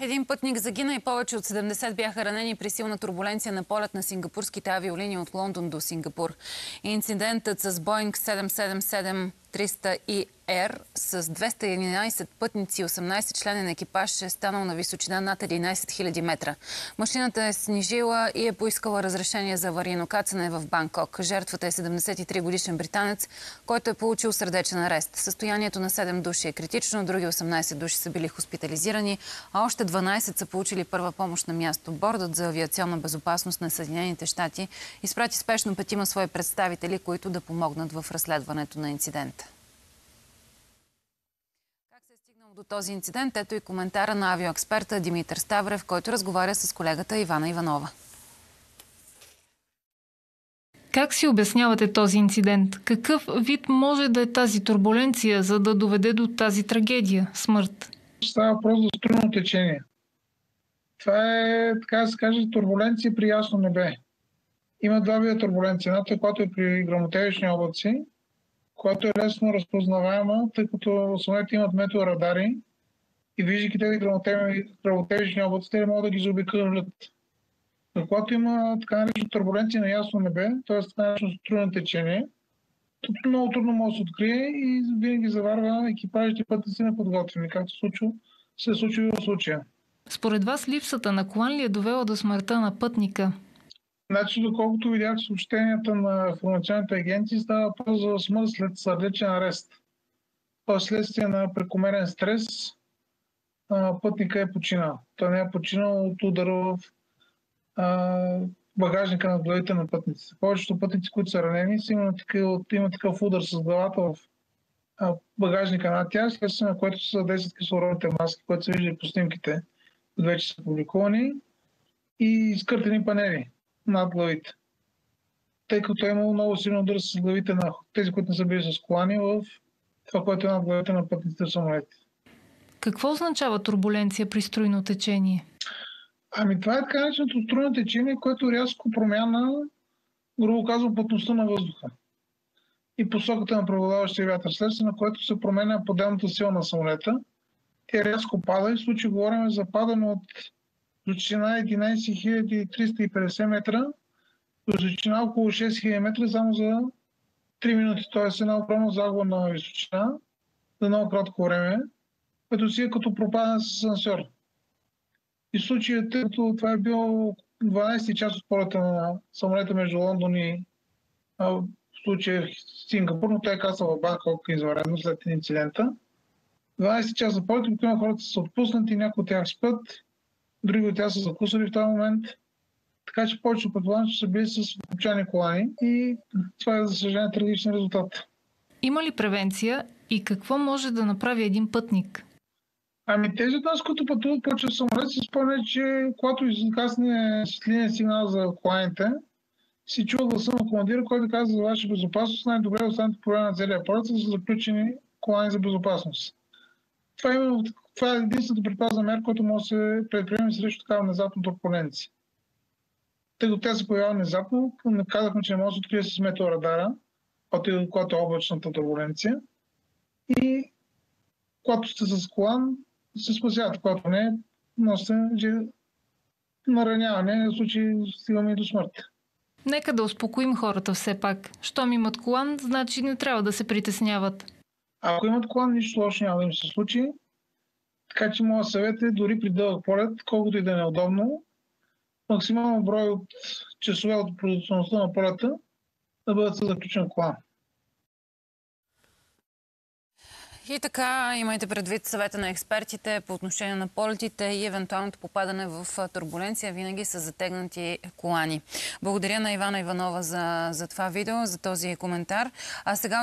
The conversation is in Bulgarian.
Един пътник загина и повече от 70 бяха ранени при силна турбуленция на полет на сингапурските авиолинии от Лондон до Сингапур. Инцидентът с Боинг 777 300 и Air с 211 пътници и 18 членен екипаж е станал на височина над 11 000 метра. Машината е снижила и е поискала разрешение за аварийно кацане в Банкок. Жертвата е 73 годишен британец, който е получил сърдечен арест. Състоянието на 7 души е критично, други 18 души са били хоспитализирани, а още 12 са получили първа помощ на място. Бордът за авиационна безопасност на Съединените щати изпрати спешно петима свои представители, които да помогнат в разследването на инцидента. Как се е стигнало до този инцидент? Ето и коментара на авиоексперта Димитър Ставрев, който разговаря с колегата Ивана Иванова. Как си обяснявате този инцидент? Какъв вид може да е тази турбуленция, за да доведе до тази трагедия, смърт? Става въпрос за струйно течение. Това е, така да се каже, турбуленция при ясно небе. Има два вида турбуленция. Едната, която е при грамотевични облаци, която е лесно разпознаваема, тъй като самолетите имат метеорадари и виждайки тези грамотевични облаци, те могат да ги заобикълят. Но когато има така наречена турбуленция на ясно небе, т.е. така наречено струйно течение, тук много трудно може да се открие и винаги заварва екипажите пътници неподготвени, както се е в случая. Според вас липсата на колан ли е довела до смъртта на пътника? Значи, доколкото видях съобщенията на информационните агенции, става въпрос за смърт след сърдечен арест. Тоест, следствие на прекомерен стрес, пътника е починал. Той не е починал от удара в багажника на главите на пътниците. Повечето пътници, които са ранени, са имат такъв, има такъв удар с главата в багажника на тях, следствие на което са 10 кислородните маски, които са виждали по снимките, вече са публикувани, и изкъртени панели над главите. Тъй като е имало много силно удар с главите на тези, които не са били с колани, в това, което е над главите на пътниците в самолети. Какво означава турбуленция при струйно течение? Ами това е така нареченото струйно течение, което рязко промяна, грубо казвам, плътността на въздуха и посоката на преобладаващия вятър, следствие на което се променя поделната сила на самолета. Тя рязко пада и в случай говорим за падане от височина 11350 метра до височина около 6000 метра само за 3 минути. Тоест една огромна загуба на височина за много кратко време, като си е като пропадане с асансьор. И в случая, тъй като това е бил 12 час от полета на самолета между Лондон и а, в случая Сингапур, но той е касал в Банкок извънредно след инцидента. 12 часа полет, обикновено хората са отпуснати, някои от тях спят, други от тях са закусали в този момент. Така че повечето предполагам, че са били с обичайни колани и това е, за съжаление, трагичен резултат. Има ли превенция и какво може да направи един пътник? Ами тези от нас, които пътуват повече самолет, си спомнят, че когато изгасне светлинен сигнал за коланите, си чува гласа на командира, който казва за ваша безопасност, най-добре да останете по време на целия полет с заключени колани за безопасност. Това е, това е единствената предпазна мерка, която може да се предприеме срещу такава внезапна турбуленция. Тъй като тя се появява внезапно, казахме, че не може да се открие с метеорадара, когато е облачната турбуленция. И когато сте с колан, се спасяват. Когато не, носите нараняване, в случай стигаме и до смърт. Нека да успокоим хората все пак. Щом имат колан, значи не трябва да се притесняват. Ако имат колан, нищо лошо няма да им се случи. Така че моят съвет е дори при дълъг полет, колкото и да е неудобно, максимално брой от часове от продължителността на полета да бъдат със заключен колан. И така, имайте предвид съвета на експертите по отношение на полетите и евентуалното попадане в турбуленция. Винаги са затегнати колани. Благодаря на Ивана Иванова за, за това видео, за този коментар. А сега